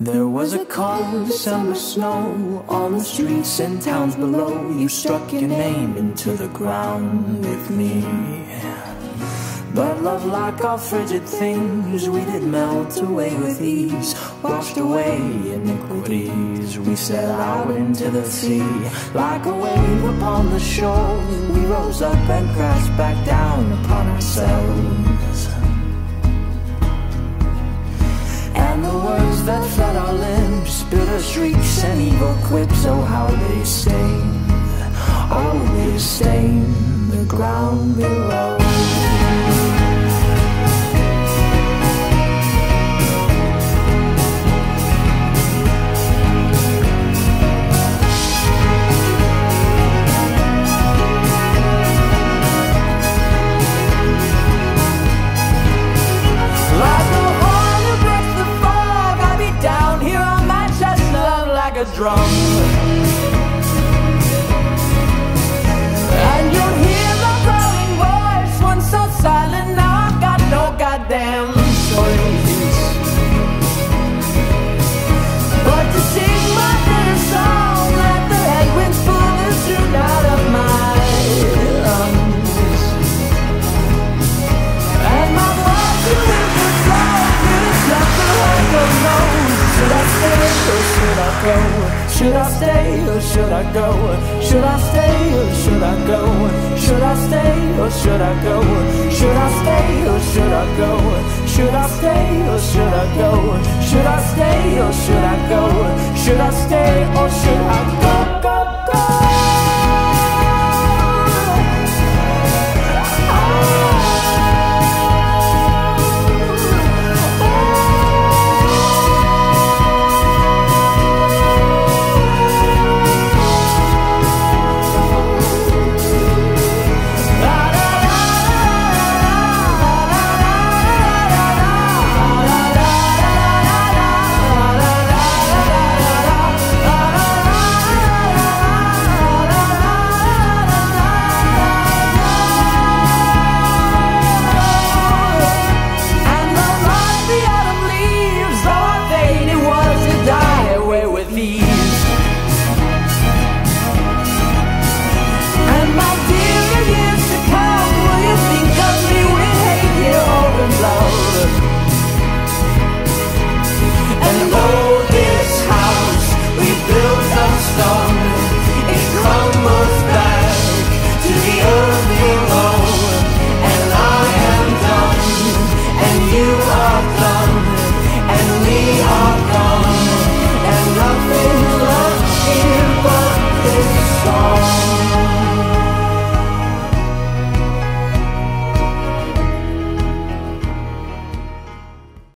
There was a cold summer snow on the streets and towns below. You struck your name into the ground with me. But love, like all frigid things, we did melt away with ease. Washed away iniquities, we set out into the sea. Like a wave upon the shore, we rose up and crashed back down flood our lips, bitter shrieks and evil quips, oh how they stain, oh they stain the ground below. Drum. flow? Should I stay or should I go? Should I stay or should I go? Should I stay or should I go? Should I stay or should I go? Should I stay or should I go? Should I stay or should I go? Should I stay or should I go?